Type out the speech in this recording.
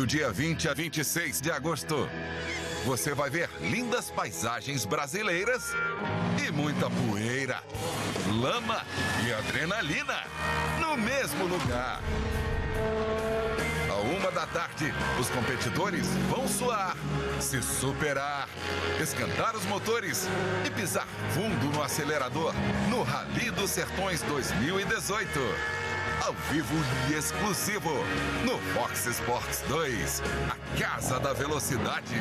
Do dia 20 a 26 de agosto, você vai ver lindas paisagens brasileiras e muita poeira, lama e adrenalina no mesmo lugar. À uma da tarde, os competidores vão suar, se superar, esquentar os motores e pisar fundo no acelerador no Rally dos Sertões 2018. Ao vivo e exclusivo no Fox Sports 2, a Casa da Velocidade.